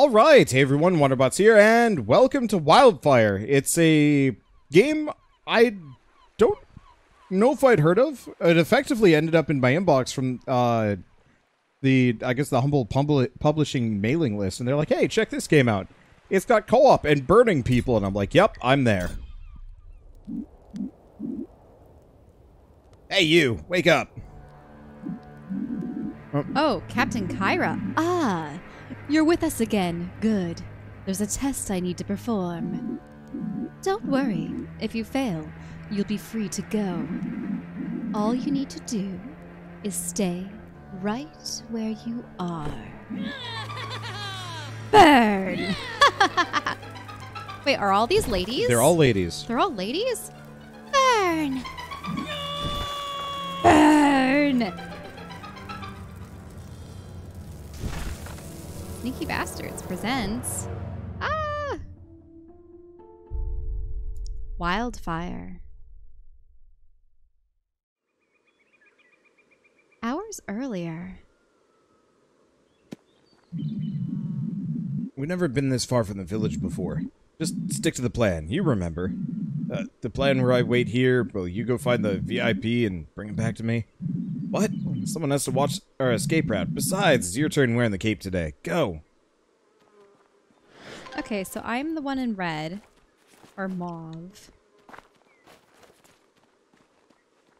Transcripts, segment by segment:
All right, hey everyone, Wanderbots here, and welcome to Wildfire. It's a game I don't know if I'd heard of. It effectively ended up in my inbox from uh, the, I guess, the Humble Publishing mailing list, and they're like, hey, check this game out. It's got co-op and burning people, and I'm like, yep, I'm there. Hey, you, wake up. Oh, Captain Kyra. Ah, you're with us again. Good. There's a test I need to perform. Don't worry. If you fail, you'll be free to go. All you need to do is stay right where you are. Burn! Wait, are all these ladies? They're all ladies. They're all ladies? Burn! Burn! Sneaky Bastards presents. Ah! Wildfire. Hours earlier. We've never been this far from the village before. Just stick to the plan. You remember. Uh, the plan where I wait here, well, you go find the VIP and bring him back to me. What? Someone has to watch our escape route. Besides, it's your turn wearing the cape today. Go. Okay, so I'm the one in red. Or mauve.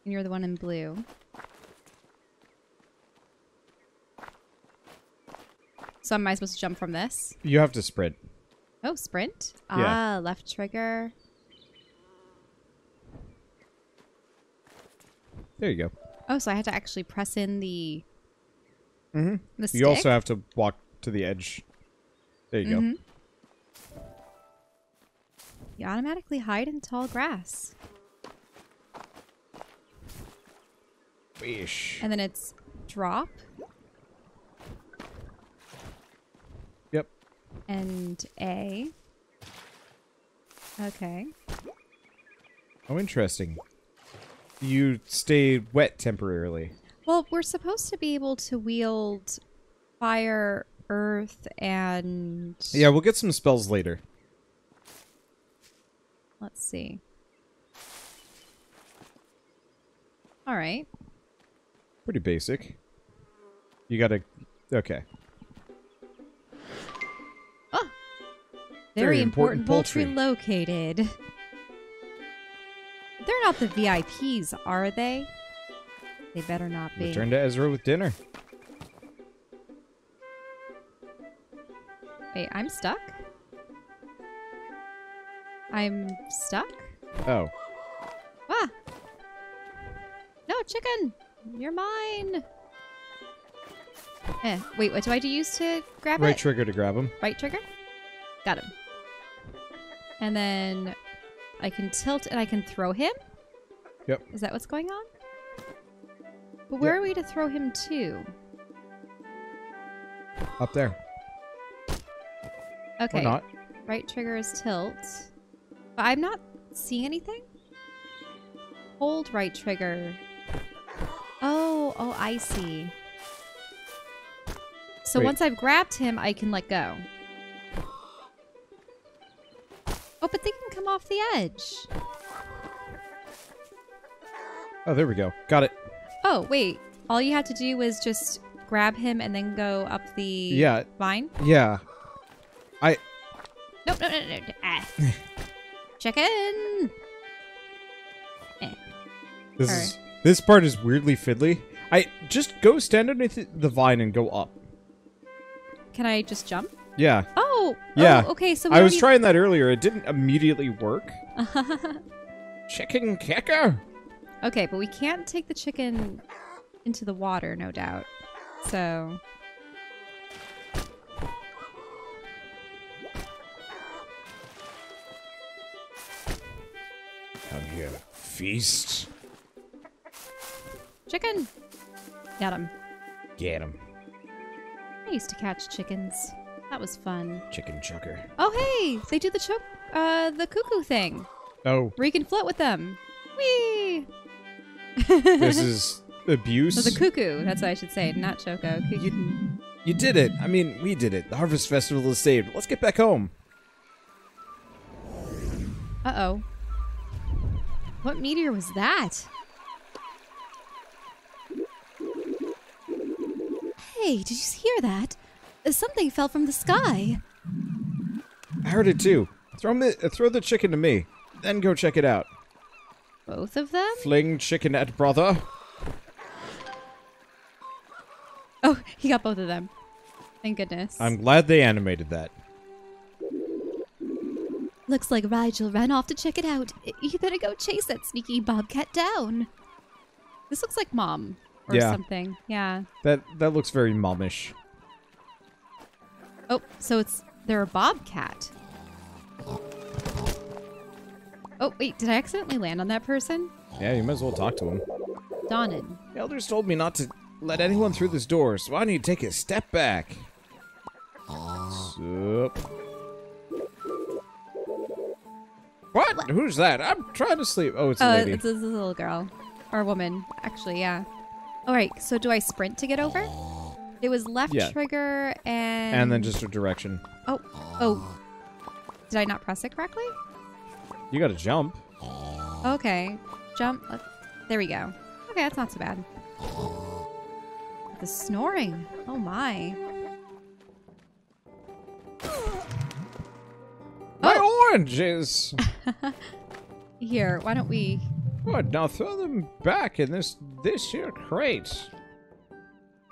And you're the one in blue. So am I supposed to jump from this? You have to sprint. Oh, sprint? Yeah. Ah, left trigger. There you go. Oh, so I had to actually press in the Mm-hmm. the stick. You also have to walk to the edge. There you Mhm. You automatically hide in tall grass. go. Wish. And then it's drop Yep. and A. Okay. Oh, interesting. You stay wet temporarily. Well, we're supposed to be able to wield fire, earth, and Yeah, we'll get some spells later. let's see. All right. Pretty basic. You gotta... Okay. Oh, Very very, important important, poultry. poultry. located. Not the VIPs, are they? They better not be. Return to Ezra with dinner. Wait, I'm stuck. I'm stuck. Oh. Ah! No, chicken! You're mine! Eh, wait, what do I do use to grab Right it? trigger to grab him. right trigger? Got him. And then I can tilt and I can throw him? Yep. Is that what's going on? But where Yep. are we to throw him to? Up there. Okay. Or not. Right trigger is tilt. But I'm not seeing anything? Hold right trigger. Oh, oh, I see. So Wait. once I've grabbed him, I can let go. Oh, but they can come off the edge. Oh, there we go. Got it. Oh, wait. All you had to do was just grab him and then go up the Yeah. vine? Yeah. I... Nope, no, no, no. no. Ah. Chicken! This Alright. is... This part is weirdly fiddly. I... Just go stand underneath the vine and go up. Can I just jump? Yeah. Oh! Yeah. Oh, okay, so we I was trying that earlier. It didn't immediately work. Chicken kicker? Okay, but we can't take the chicken into the water, no doubt. So. Come here. Feast. Chicken! Got him. Get him. I used to catch chickens. That was fun. Chicken chucker. Oh, hey! They do the choke, uh, the cuckoo thing. Oh, Where you can float with them. Whee! This is abuse. So the cuckoo, that's what I should say, not choco. Cuckoo. You did it. I mean, we did it. The Harvest Festival is saved. Let's get back home. Uh-oh. What meteor was that? Hey, did you hear that? Uh, Something fell from the sky. I heard it too. Throw me, uh, throw the chicken to me. Then go check it out. Both of them? Fling chicken at brother. Oh, he got both of them. Thank goodness. I'm glad they animated that. Looks like Rigel ran off to check it out. You better go chase that sneaky bobcat down. This looks like mom or Yeah. something. Yeah. That that looks very momish. Oh, so it's they're a bobcat. Oh wait, did I accidentally land on that person? Yeah, you might as well talk to him. Donnan. The elders told me not to let anyone through this door, so I need to take a step back. Sup? What? Who's that? I'm trying to sleep. Oh, it's a Uh, lady. it's it's a little girl or a woman, actually. Yeah. All right. So do I sprint to get over? It was left Yeah. trigger and and then just a direction. oh oh. Did I not press it correctly? You gotta jump. Okay. Jump. let- There we go. Okay, that's not so bad. The snoring. Oh my. My Oh. oranges! Here, why don't we? Good, now throw them back in this this here crate.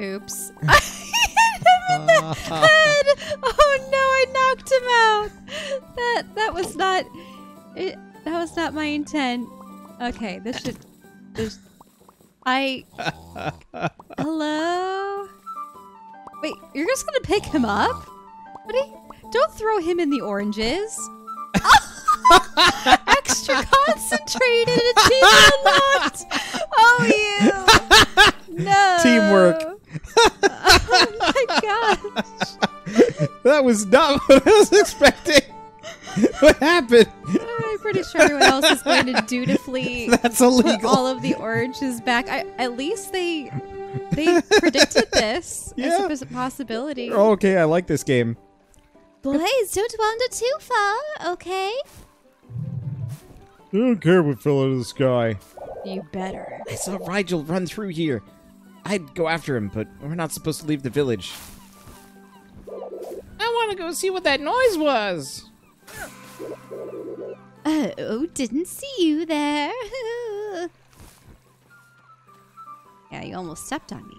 Oops. I hit him in the head. Oh no! I knocked him out. That that was not. It, that was not my intent. Okay, this should. This. I. Hello. Wait, you're just gonna pick him up? What? Are you, don't throw him in the oranges. Extra concentrated team unlocked. Oh, you. No. Teamwork. Oh my gosh. That was not what I was expecting. what happened? I'm pretty sure everyone else is going to dutifully That's put all of the oranges back. I, at least they they predicted this Yeah. as a possibility. Oh, okay, I like this game. Boys, don't wander too far, okay? I don't care what fell out of the sky. You better. I saw Rigel run through here. I'd go after him, but we're not supposed to leave the village. I want to go see what that noise was. Oh, didn't see you there. yeah, you almost stepped on me.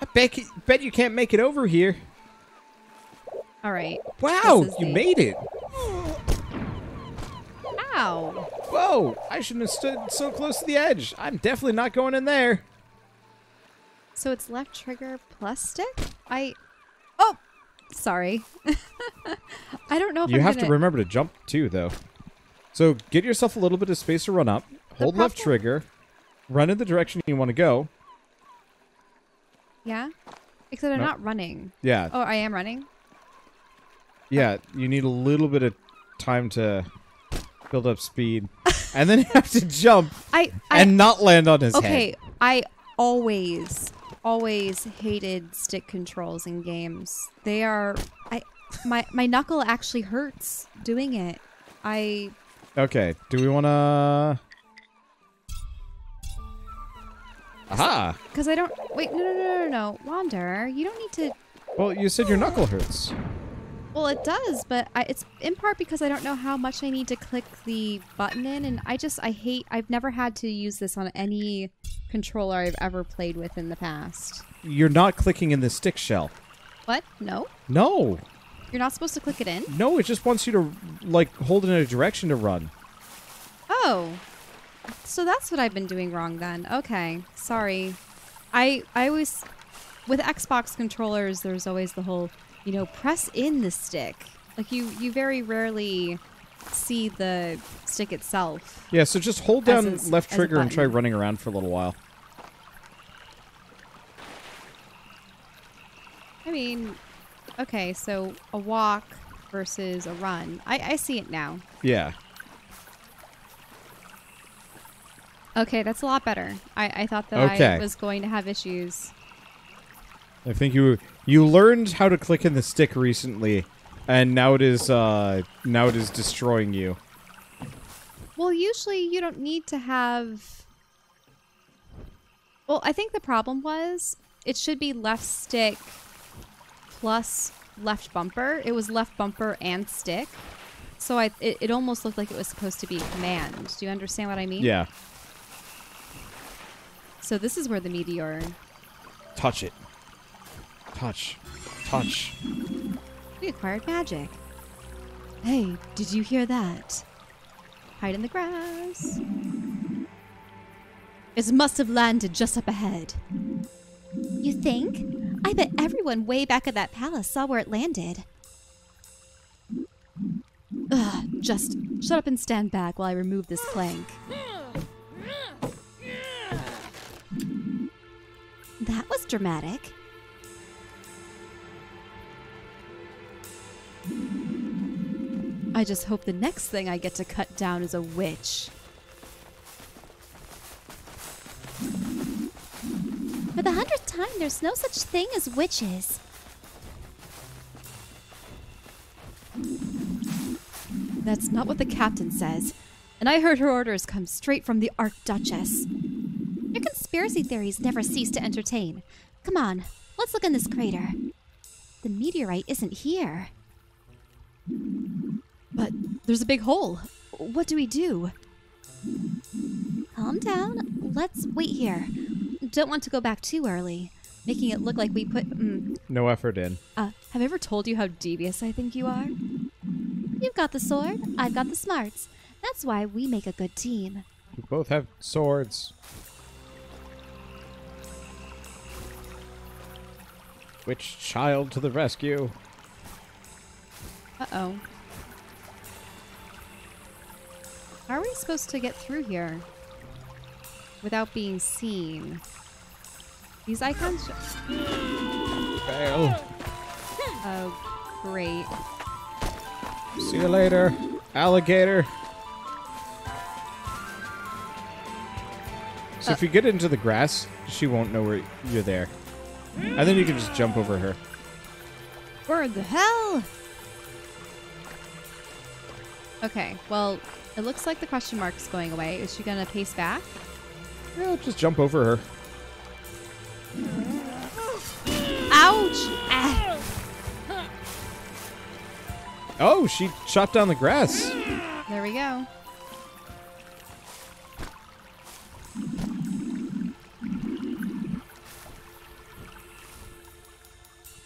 I bet, bet you can't make it over here. All right. Wow, you the- made it. Ow. Whoa, I shouldn't have stood so close to the edge. I'm definitely not going in there. So it's left trigger plus stick? I. Oh! Sorry. I don't know if You I'm have gonna... to remember to jump too, though. So get yourself a little bit of space to run up. Hold left trigger. Run in the direction you want to go. Yeah? Except I'm No. not running. Yeah, Oh, I am running? yeah. You need a little bit of time to build up speed, and then you have to jump I. I and not land on his okay, head. Okay, I always, always hated stick controls in games. They are. I. My, my knuckle actually hurts doing it. I. Okay. Do we want to? Aha! Because I don't. Wait, no, no, no, no, no. Wander, you don't need to. Well, you said your knuckle hurts. Well, it does, but I, it's in part because I don't know how much I need to click the button in, and I just I hate. I've never had to use this on any controller I've ever played with in the past. You're not clicking in the stick shell. What? No, No, you're not supposed to click it in. no. It just wants you to like hold it in a direction to run. Oh, so that's what I've been doing wrong then. Okay, sorry. I I always with Xbox controllers. There's always the whole you know press in the stick. Like you you very rarely see the stick itself. Yeah. So just hold down a- left trigger and try running around for a little while. I mean, okay, so a walk versus a run. I, I see it now. Yeah. Okay, that's a lot better. I, I thought that Okay. I was going to have issues. I think you you learned how to click in the stick recently, and now it is uh now it is destroying you. Well, usually you don't need to have. Well, I think the problem was it should be left stick plus left bumper. It was left bumper and stick. So I, it, it almost looked like it was supposed to be command. Do you understand what I mean? Yeah. So this is where the meteor. Touch it. Touch. Touch. We acquired magic. Hey, did you hear that? Hide in the grass. It must have landed just up ahead. You think? I bet everyone way back at that palace saw where it landed. Ugh, just shut up and stand back while I remove this plank. That was dramatic. I just hope the next thing I get to cut down is a witch. For the hundredth time, there's no such thing as witches. That's not what the captain says. And I heard her orders come straight from the Archduchess. Your conspiracy theories never cease to entertain. Come on, let's look in this crater. The meteorite isn't here. But there's a big hole. What do we do? Calm down. Let's wait here. Don't want to go back too early, making it look like we put. Mm, No effort in. uh, have I ever told you how devious I think you are? You've got the sword, I've got the smarts. That's why we make a good team. We both have swords. Which child to the rescue. Uh oh. How are we supposed to get through here without being seen? These icons. Fail. Oh, great. See you later, alligator. So if you get into the grass, she won't know where you're there. And then you can just jump over her. Where the hell? Okay, well, it looks like the question mark is going away. Is she gonna pace back? Yeah, just jump over her. Ouch! Ah. Oh, she chopped down the grass. There we go.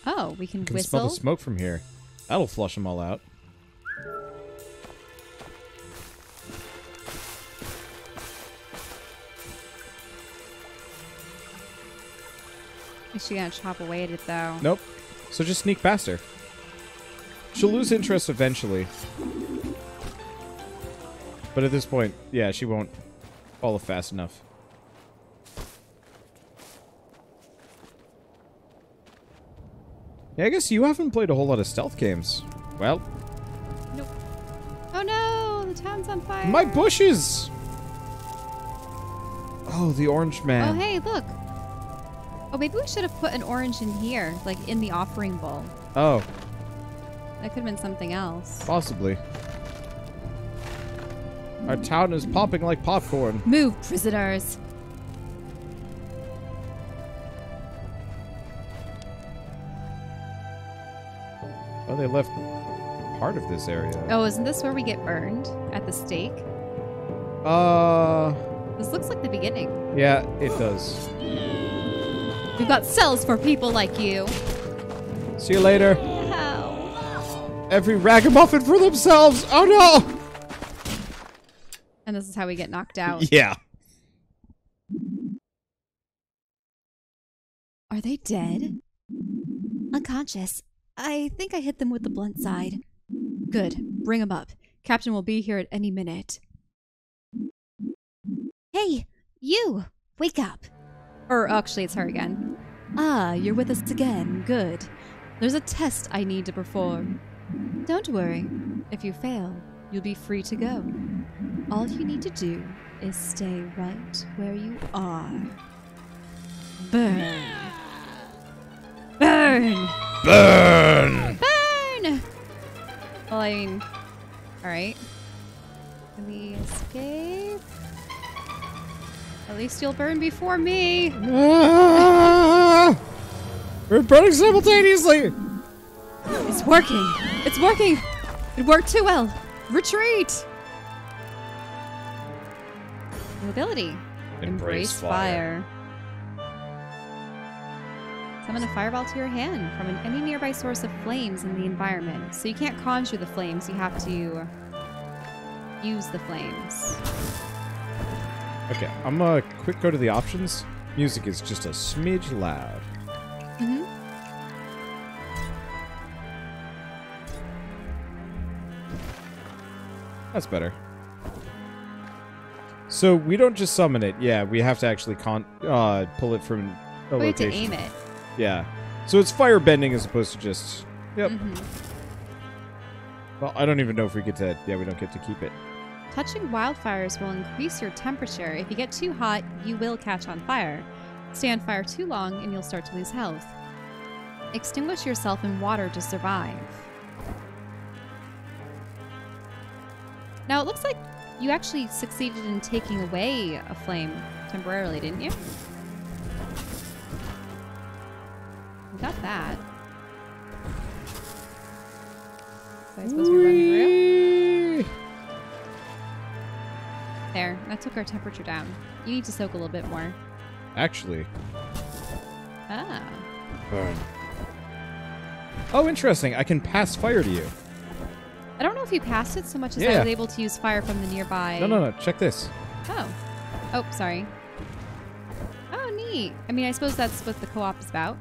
Oh, we can, can smell the smoke from here. That'll flush them all out. She gonna chop away at it though? Nope. So just sneak past her. She'll lose interest eventually. But at this point, yeah, she won't follow fast enough. Yeah, I guess you haven't played a whole lot of stealth games. Well, Nope. Oh no, the town's on fire. my bushes! Oh, the orange man. Oh hey, look. Oh, maybe we should have put an orange in here, like in the offering bowl. Oh, That could have been something else. possibly. Our town is popping like popcorn. Move, prisoners. Oh, they left part of this area. Oh, isn't this where we get burned at the stake? Uh, This looks like the beginning. yeah, it does. We've got cells for people like you. See you later. Ow. Every ragamuffin for themselves. Oh no. And this is how we get knocked out. Yeah. Are they dead? Unconscious. I think I hit them with the blunt side. Good. Bring them up. Captain will be here at any minute. Hey, you! Wake up! Or actually, it's her again. Ah, you're with us again. Good. There's a test I need to perform. Don't worry. If you fail, you'll be free to go. All you need to do is stay right where you are. Burn. Burn! Burn! Burn! Well, I mean, alright. Can we escape? At least you'll burn before me. We're burning simultaneously! It's working. It's working. It worked too well. Retreat. New ability. Embrace fire. Summon a fireball to your hand from an, any nearby source of flames in the environment. So you can't conjure the flames, you have to use the flames. Okay, I'm gonna quick go to the options. Music is just a smidge loud. Mm-hmm. That's better. So we don't just summon it. Yeah, we have to actually con uh, pull it from a We have to aim it. Yeah. So it's fire bending as opposed to just. Yep. Mhm. Well, I don't even know if we get to. Yeah, we don't get to keep it. Touching wildfires will increase your temperature. If you get too hot, you will catch on fire. Stay on fire too long and you'll start to lose health. Extinguish yourself in water to survive. Now it looks like you actually succeeded in taking away a flame temporarily, didn't you? We got that. So I suppose we run through? There, that took our temperature down. You need to soak a little bit more. Actually. Ah. Burn. Oh, interesting. I can pass fire to you. I don't know if you passed it so much as I was able to use fire from the nearby. No, no, no. Check this. Oh. Oh, sorry. Oh, neat. I mean, I suppose that's what the co-op is about.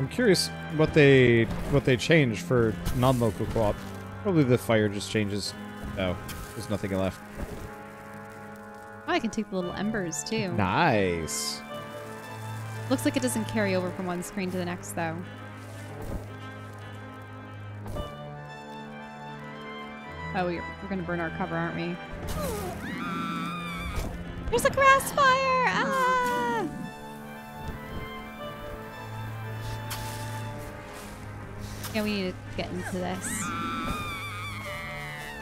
I'm curious what they what they changed for non-local co-op. Probably the fire just changes. Oh, there's nothing left. Oh, I can take the little embers too. Nice. Looks like it doesn't carry over from one screen to the next, though. Oh, we're, we're gonna burn our cover, aren't we? There's a grass fire! Ah! Yeah, we need to get into this.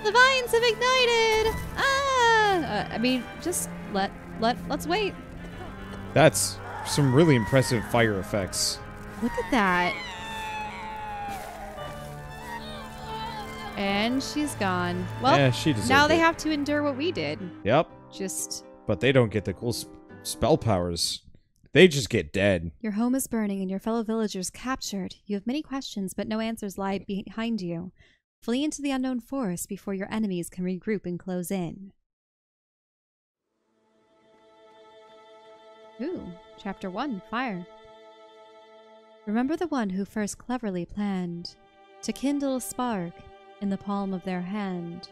The vines have ignited! Ah! Uh, I mean, just let let let's wait. That's some really impressive fire effects. Look at that. And she's gone. Well, yeah, she now they it. have to endure what we did. Yep, Just but they don't get the cool sp- spell powers. They just get dead. your home is burning and your fellow villagers captured. You have many questions, but no answers lie behind you. Flee into the unknown forest before your enemies can regroup and close in. Ooh, chapter 1 Fire. Remember the one who first cleverly planned to kindle a spark in the palm of their hand,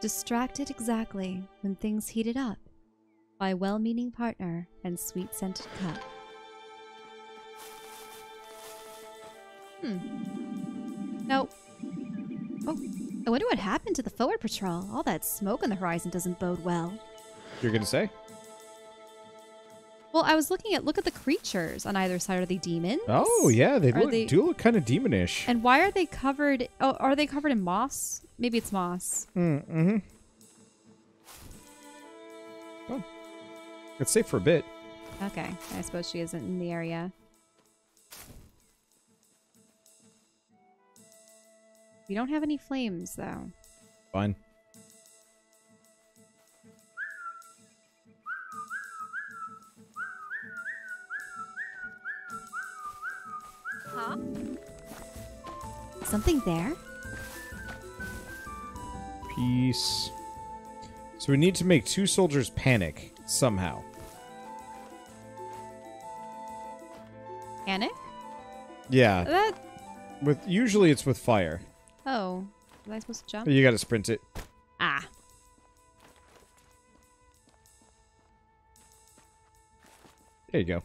distracted exactly when things heated up by well meaning partner and sweet scented cup. Hmm. Now, oh, I wonder what happened to the forward patrol. All that smoke on the horizon doesn't bode well. You're gonna say? Well, I was looking at look at the creatures on either side. Are they demons? Oh yeah, they, look, they- do look kind of demonish. And why are they covered? Oh, are they covered in moss? Maybe it's moss. Mm-hmm. Oh. It's safe for a bit. Okay, I suppose she isn't in the area. We don't have any flames, though. Fine. Huh? Something there? Peace. So we need to make two soldiers panic somehow. Panic? Yeah, That. with usually it's with fire. Oh, was I supposed to jump? You got to sprint it. Ah. There you go.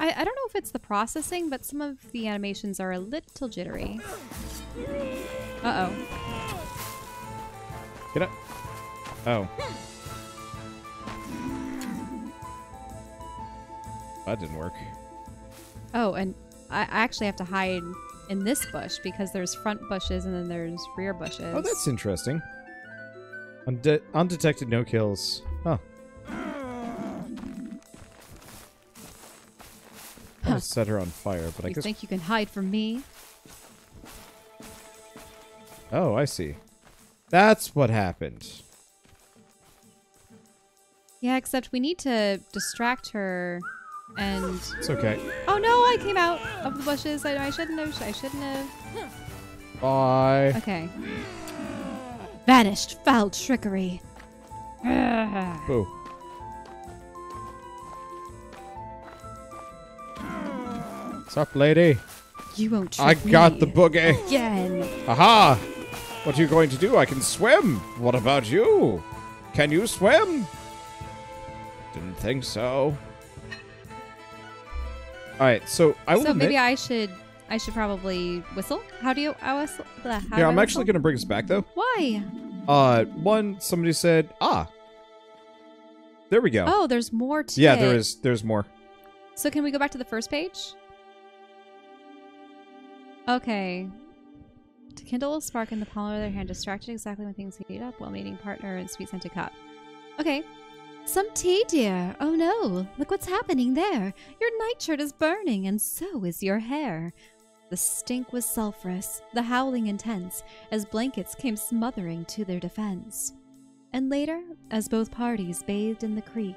I, I don't know if it's the processing, but some of the animations are a little jittery. Uh-oh. Get up. Oh. That didn't work. Oh, and I I actually have to hide in this bush because there's front bushes and then there's rear bushes. Oh, that's interesting. Unde- undetected no kills. Huh. I Huh. set her on fire, but I You guess. think you can hide from me? Oh, I see. That's what happened. Yeah, except we need to distract her and It's okay. Oh no, I came out of the bushes. I, I shouldn't have. I shouldn't have. Bye. Okay. Vanished foul trickery. Boo. What's up, lady? You won't trick I got the boogie. again. Aha! What are you going to do? I can swim. What about you? Can you swim? Didn't think so. All right, so I will So admit. maybe I should. I should probably whistle. How do you? I whistle. Blah, how yeah, I'm actually going to bring us back though. Why? Uh, one somebody said, "Ah, there we go." Oh, there's more to yeah, it. there is. There's more. So can we go back to the first page? Okay. To kindle a spark in the palm of their hand, distracted exactly when things heat up while meeting partner and sweet scented cup. Okay. Some tea, dear. Oh no, look what's happening there. Your nightshirt is burning, and so is your hair. The stink was sulphurous, the howling intense, as blankets came smothering to their defense. And later, as both parties bathed in the creek,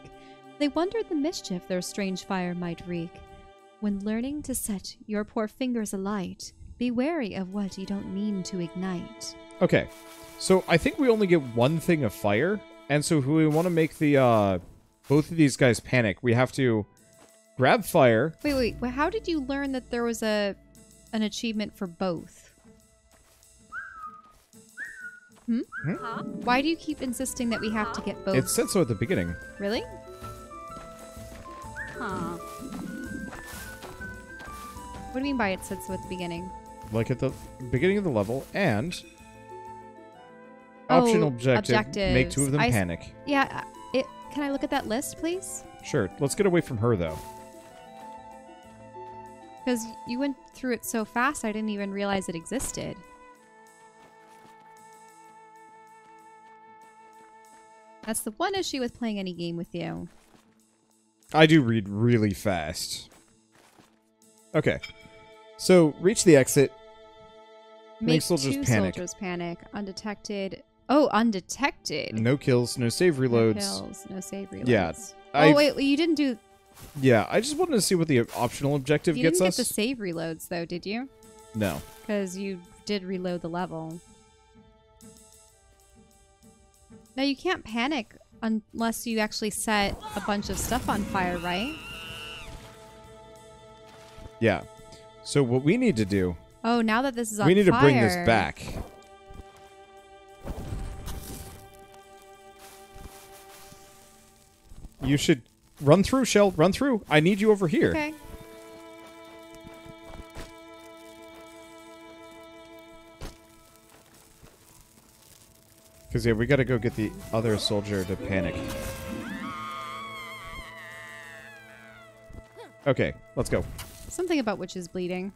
they wondered the mischief their strange fire might wreak. When learning to set your poor fingers alight, be wary of what you don't mean to ignite. Okay, so I think we only get one thing of fire, and so if we want to make the uh both of these guys panic, we have to grab fire. Wait, wait, wait, how did you learn that there was a an achievement for both? Hmm? Huh? Why do you keep insisting that we have to get both? It said so at the beginning. Really? Huh. What do you mean by it said so at the beginning? like at the beginning of the level, and Oh, optional objective: make two of them objectives. I s- panic. Yeah, uh, it. Can I look at that list, please? Sure, let's get away from her though. Because you went through it so fast, I didn't even realize it existed. That's the one issue with playing any game with you. I do read really fast. Okay, so reach the exit. Make Make soldiers two panic. soldiers panic. Undetected. Oh, undetected. No kills, no save No reloads. kills, no save reloads. Yeah, Oh wait, you didn't do. Yeah, I just wanted to see what the optional objective You gets didn't us. get the save reloads though, did you? no. Because you did reload the level. Now you can't panic unless you actually set a bunch of stuff on fire, right? Yeah. So what we need to do, Oh, now that this is on fire. we need to bring this back. You should run through, Shell. Run through. I need you over here. Okay. Because, yeah, we got to go get the other soldier to panic. Okay, let's go. Something about witches bleeding.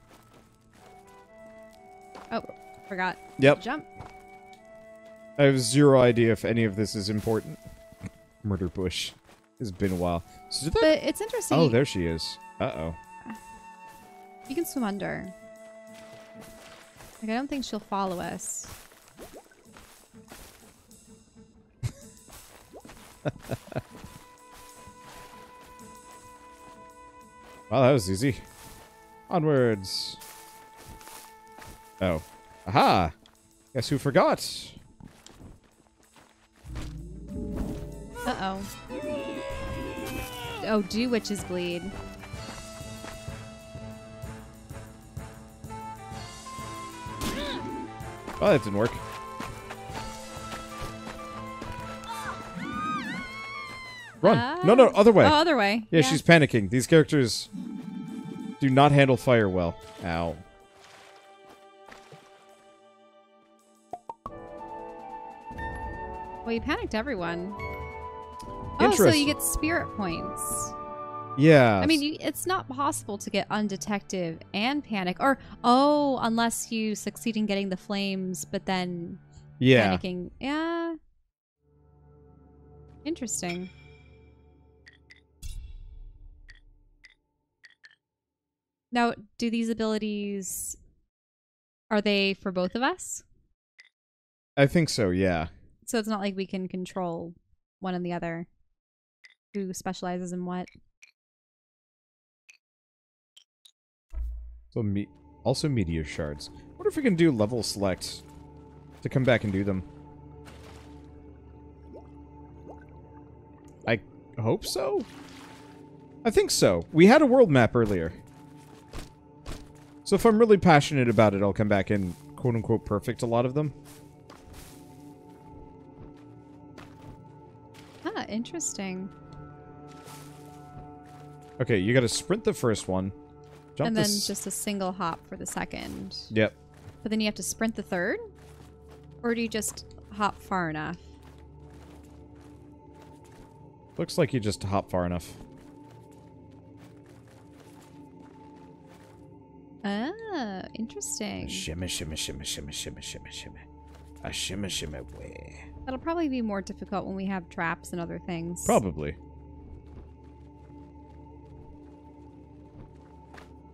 Oh, forgot. Yep. Jump. I have zero idea if any of this is important. Murder bush. It's been a while. So But it's interesting. oh, there she is. Uh-oh. You can swim under. Like, I don't think she'll follow us. Wow, that was easy. Onwards. Oh. Aha! Guess who forgot? Uh-oh. Oh, do witches Bleed. Oh, that didn't work. Run. Uh, no, no, ah. other way. Oh, other way. Yeah, yeah, she's panicking. These characters do not handle fire well. Ow. Well, you panicked everyone. Oh, so you get spirit points. Yeah. I mean, you, it's not possible to get undetective and panic, or oh, unless you succeed in getting the flames, but then yeah. panicking. Yeah. Interesting. Now, do these abilities are they for both of us? I think so, yeah. So it's not like we can control one and the other. Who specializes in what? So me also meteor shards. What if we can do level select to come back and do them? I hope so. I think so. We had a world map earlier. So if I'm really passionate about it, I'll come back and quote unquote perfect a lot of them. Ah, interesting. Okay, you gotta sprint the first one. Jump and then just a single hop for the second. Yep. But then you have to sprint the third? Or do you just hop far enough? Looks like you just hop far enough. Ah, interesting. Shimmy, shimmy, shimmy, shimmy, shimmy, shimmy, shimmy. A shimmy, shimmy way. That'll probably be more difficult when we have traps and other things. Probably.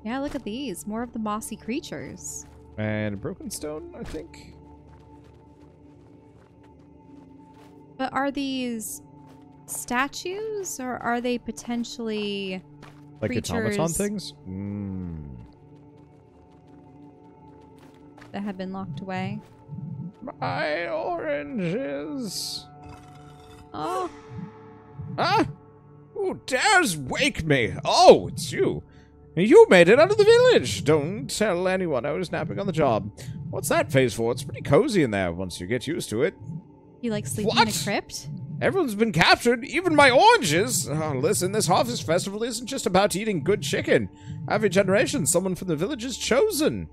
Yeah, look at these. More of the mossy creatures. And a broken stone, I think. But are these statues or are they potentially Like automaton things? Mm. that have been locked away? My oranges. Oh, Huh? Who dares wake me? Oh, it's you. You made it out of the village. Don't tell anyone I was napping on the job. What's that phase for? It's pretty cozy in there once you get used to it. you like sleeping in a What? crypt? Everyone's been captured, even my oranges. Oh, listen, this harvest festival isn't just about eating good chicken. Every generation, someone from the village is chosen.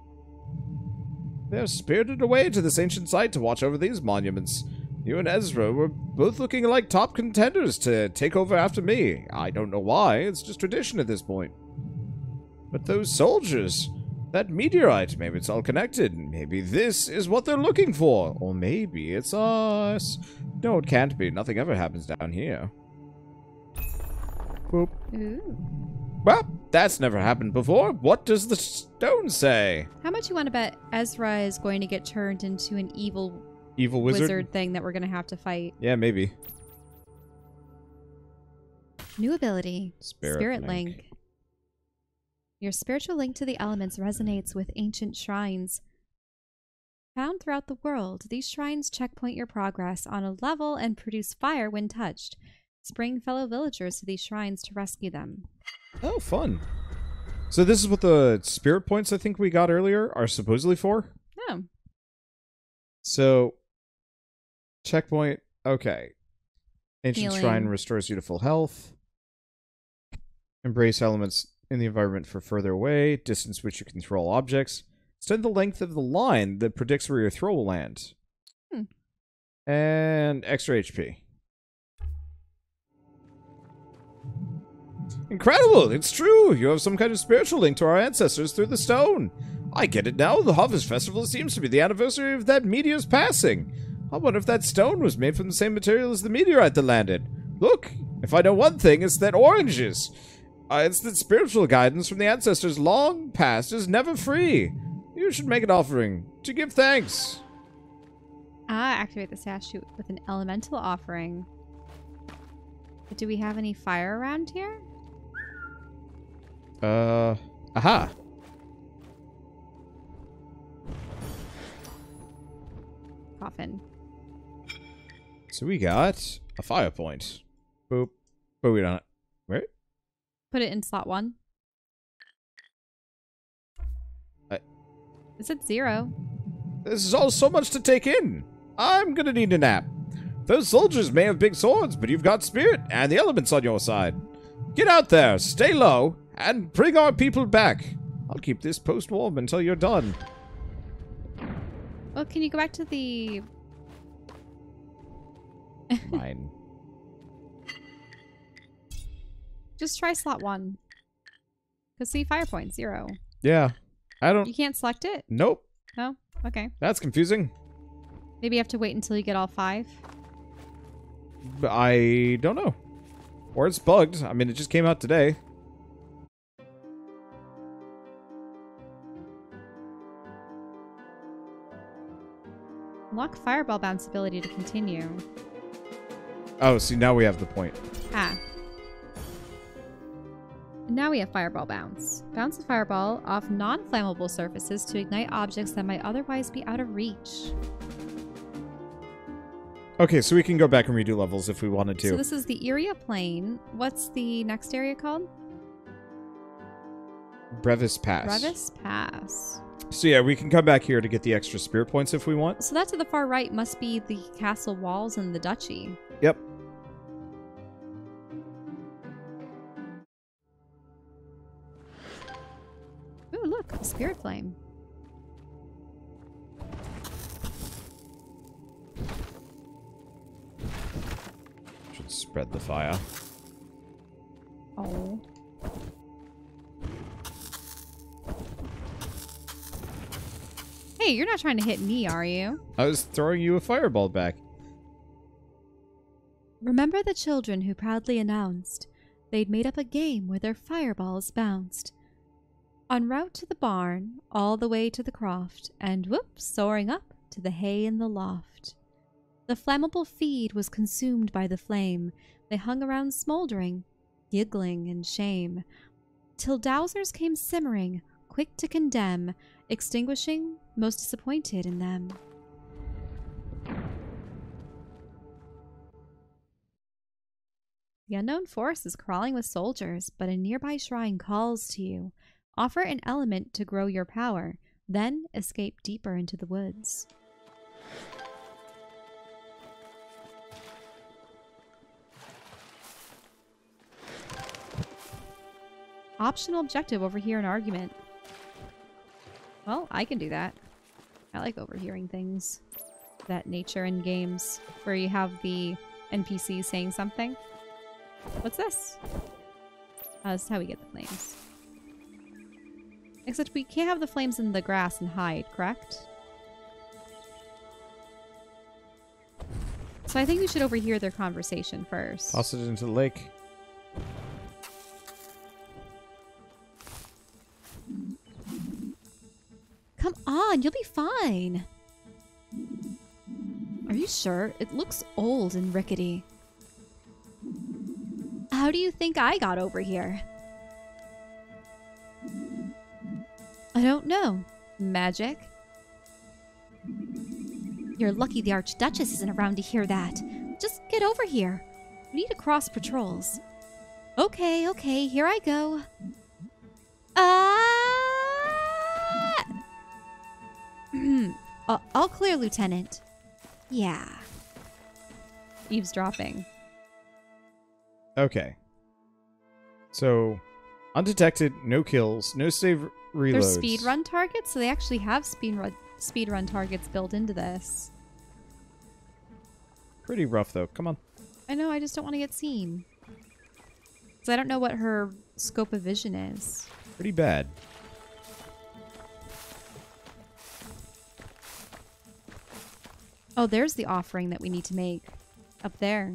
They're spirited away to this ancient site to watch over these monuments. You and Ezra were both looking like top contenders to take over after me. I don't know why, it's just tradition at this point. But those soldiers, that meteorite, maybe it's all connected. Maybe this is what they're looking for. Or maybe it's us. No, it can't be. Nothing ever happens down here. Boop. Ooh. Well, that's never happened before. What does the stone say? How much you want to bet Ezra is going to get turned into an evil Evil wizard, wizard? thing that we're going to have to fight? Yeah, maybe. New ability Spirit link. link. Your spiritual link to the elements resonates with ancient shrines. Found throughout the world, these shrines checkpoint your progress on a level and produce fire when touched. Bring fellow villagers to these shrines to rescue them. Oh, fun. So this is what the spirit points I think we got earlier are supposedly for? Oh, So, checkpoint. Okay. Ancient Healing. Shrine restores you to full health. Embrace elements in the environment for further away. Distance which you can throw all objects. Extend the length of the line that predicts where your throw will land. Hmm. And extra HP. Incredible! It's true! You have some kind of spiritual link to our ancestors through the stone. I get it now. The Harvest Festival seems to be the anniversary of that meteor's passing. I wonder if that stone was made from the same material as the meteorite that landed. Look, if I know one thing, it's that oranges. Uh, it's that spiritual guidance from the ancestors long past is never free. You should make an offering to give thanks. ah, activate the statue with an elemental offering. But do we have any fire around here? Uh, aha. Coffin. So we got a fire point. Boop. But we don't. Where? Put it in slot one. I- It said zero. This is all so much to take in. I'm gonna need a nap. Those soldiers may have big swords, but you've got spirit and the elements on your side. Get out there, stay low, and bring our people back. I'll keep this post warm until you're done. Well, can you go back to the Fine. Just try slot one. Cause see, fire point zero. Yeah. I don't. You can't select it. Nope. Oh, okay. That's confusing. Maybe you have to wait until you get all five. But I don't know. Or it's bugged. I mean, it just came out today. Unlock fireball bounce ability to continue. Oh, see, now we have the point. Ah. Now we have Fireball Bounce. Bounce a fireball off non flammable surfaces to ignite objects that might otherwise be out of reach. Okay, so we can go back and redo levels if we wanted to. So this is the Area Plain. What's the next area called? Brevis Pass. Brevis Pass. So yeah, we can come back here to get the extra spirit points if we want. So that to the far right must be the castle walls and the duchy. Yep. A flame. Should spread the fire. Oh. Hey, you're not trying to hit me, are you? I was throwing you a fireball back. Remember the children who proudly announced they'd made up a game where their fireballs bounced. En route to the barn, all the way to the croft, and whoop, soaring up to the hay in the loft. The flammable feed was consumed by the flame. They hung around smoldering, giggling in shame, till dowsers came simmering, quick to condemn, extinguishing most disappointed in them. The unknown force is crawling with soldiers, but a nearby shrine calls to you. Offer an element to grow your power, then escape deeper into the woods. Optional objective overhear an argument. Well, I can do that. I like overhearing things. That nature in games where you have the NPC saying something. What's this? Uh, this is how we get the flames. Except we can't have the flames in the grass and hide, correct? So I think we should overhear their conversation first. Toss it into the lake. Come on, you'll be fine. Are you sure? It looks old and rickety. How do you think I got over here? I don't know. Magic? You're lucky the Archduchess isn't around to hear that. Just get over here. We need to cross patrols. Okay, okay, here I go. Ah! Uh, all clear, Lieutenant. Yeah. Eavesdropping. Okay. So, undetected, no kills, no save reloads. They're speed run targets, so they actually have speed run speed run targets built into this. Pretty rough though. Come on. I know, I just don't want to get seen. Because I don't know what her scope of vision is. Pretty bad. Oh, there's the offering that we need to make. Up there.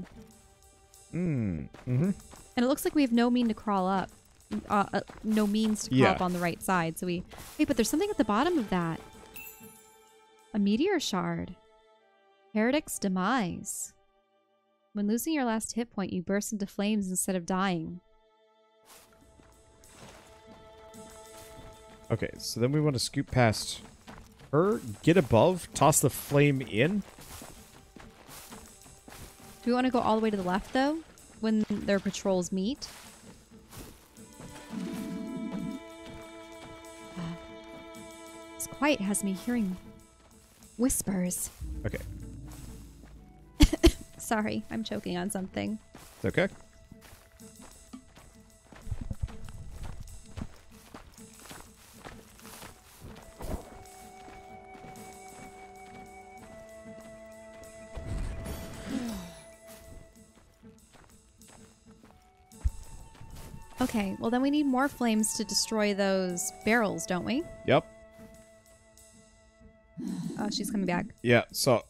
Mm. Mm-hmm. And it looks like we have no mean to crawl up. Uh, uh, no means to crawl Yeah. up on the right side. So we... Wait, but there's something at the bottom of that. A meteor shard. Heretic's demise. When losing your last hit point, you burst into flames instead of dying. Okay, so then we want to scoot past her, get above, toss the flame in. Do we want to go all the way to the left, though? When their patrols meet? quiet has me hearing whispers. Okay. Sorry, I'm choking on something. It's okay. Okay, well then we need more flames to destroy those barrels, don't we? Yep. She's coming back. Yeah, so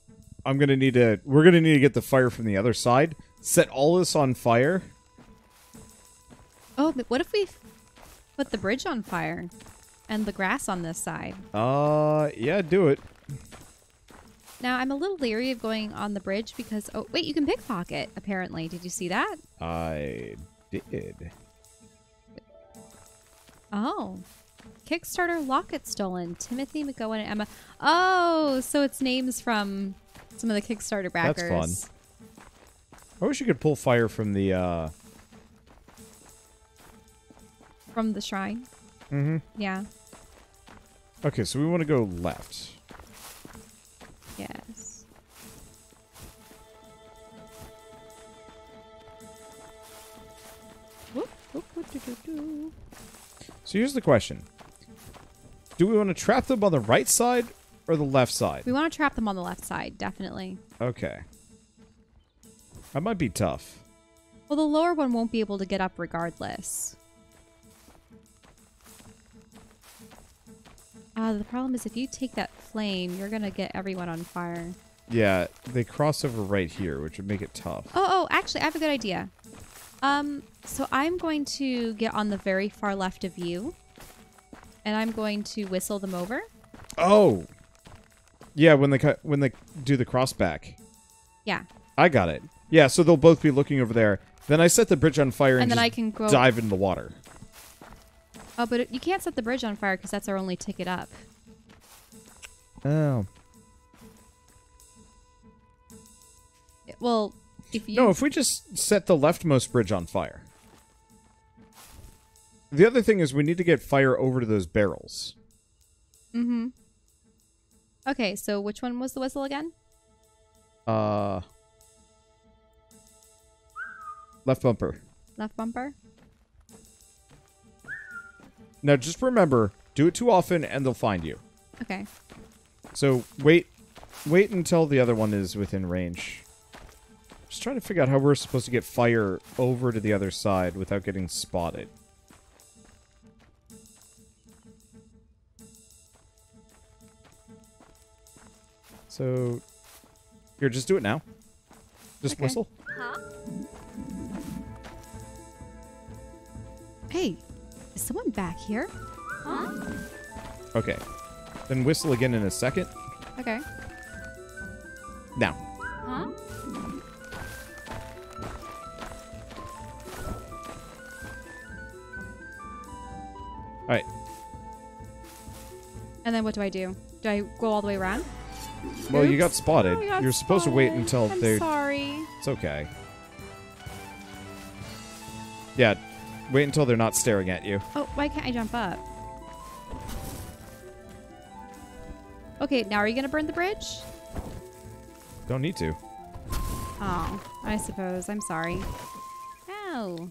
I'm gonna need to. We're gonna need to get the fire from the other side. Set all this on fire. Oh, but what if we put the bridge on fire and the grass on this side? Uh, yeah, do it. Now, I'm a little leery of going on the bridge because oh, wait, you can pickpocket apparently. Did you see that? I did. Oh. Kickstarter locket stolen. Timothy McGowan and Emma. Oh, so it's names from some of the Kickstarter backers. That's fun. I wish you could pull fire from the. uh From the shrine. Mm-hmm. Yeah. Okay, so we want to go left. Yes. Whoop, whoop, whoop, doo, doo, doo. So here's the question: Do we want to trap them on the right side or the left side? We want to trap them on the left side, definitely. Okay. That might be tough. Well, the lower one won't be able to get up regardless. Uh, the problem is if you take that flame, you're going to get everyone on fire. Yeah, they cross over right here, which would make it tough. Oh, oh, actually, I have a good idea. Um, so I'm going to get on the very far left of you, and I'm going to whistle them over. Oh. Yeah, when they cut when they do the cross back. Yeah, I got it. Yeah, so they'll both be looking over there. Then I set the bridge on fire and, and then I can go. dive into the water. Oh, but it, you can't set the bridge on fire because that's our only ticket up. Oh. Well, if you No, if we just set the leftmost bridge on fire. The other thing is we need to get fire over to those barrels. Mm-hmm. Okay, so which one was the whistle again? Uh Left bumper. Left bumper. Now just remember, do it too often and they'll find you. Okay. So wait wait until the other one is within range. Just trying to figure out how we're supposed to get fire over to the other side without getting spotted. So here, just do it now. Just Okay. whistle. Hey, is someone back here? Huh? Okay. Then whistle again in a second. Okay. Now. Huh? Alright. And then what do I do? Do I go all the way around? Well, you got spotted. Oh, got You're supposed to wait spotted. until I'm they're sorry. It's okay. Yeah, wait until they're not staring at you. Oh, why can't I jump up? Okay, now are you gonna burn the bridge? Don't need to. Oh, I suppose. I'm sorry. Ow.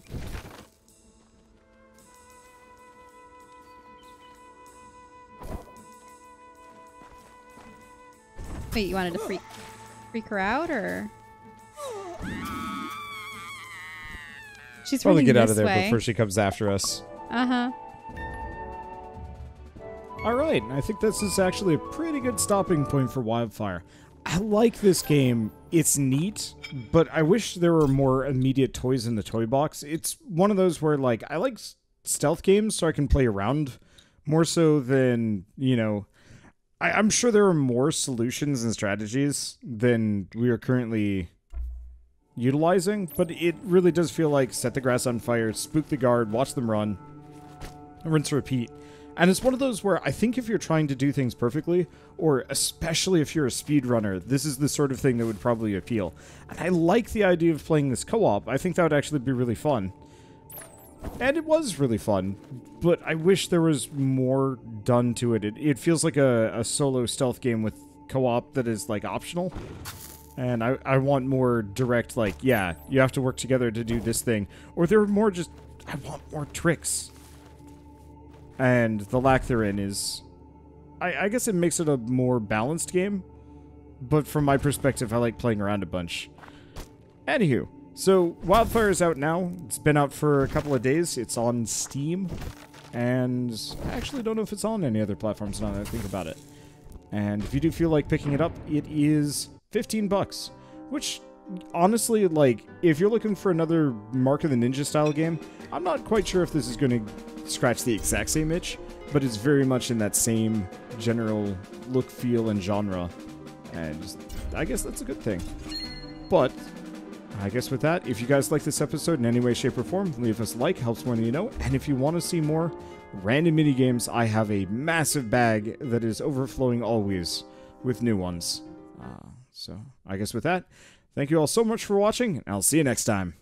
Wait, you wanted to freak freak her out or She's Probably running get out of there way. before she comes after us. Uh-huh. All right, I think this is actually a pretty good stopping point for Wildfire. I like this game. It's neat, but I wish there were more immediate toys in the toy box. It's one of those where, like, I like stealth games so I can play around more so than, you know, I, I'm sure there are more solutions and strategies than we are currently utilizing, but it really does feel like set the grass on fire, spook the guard, watch them run, rinse, repeat. And it's one of those where I think if you're trying to do things perfectly, or especially if you're a speedrunner, this is the sort of thing that would probably appeal. And I like the idea of playing this co op. I think that would actually be really fun. And it was really fun, but I wish there was more done to it. It, it feels like a, a solo stealth game with co op that is like optional. And I, I want more direct, like, yeah, you have to work together to do this thing. Or there are more just, I want more tricks and the lack therein is I, I guess it makes it a more balanced game but from my perspective i like playing around a bunch anywho So, Wildfire is out now. It's been out for a couple of days. It's on Steam. And I actually don't know if it's on any other platforms now that I think about it. And if you do feel like picking it up, it is 15 bucks. Which, honestly, like, if you're looking for another Mark of the Ninja style game, I'm not quite sure if this is going to scratch the exact same itch, but it's very much in that same general look, feel, and genre. And I guess that's a good thing. But I guess with that, if you guys like this episode in any way, shape, or form, leave us a like, helps more than you know. And if you want to see more random mini games, I have a massive bag that is overflowing always with new ones. Uh, so I guess with that, thank you all so much for watching, and I'll see you next time.